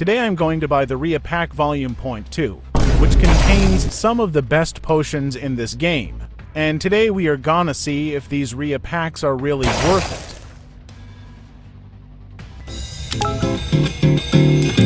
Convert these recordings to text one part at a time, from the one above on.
Today I'm going to buy the Ria Pack Volume Point 2, which contains some of the best potions in this game. And today we are gonna see if these Ria packs are really worth it.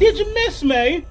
Did you miss me?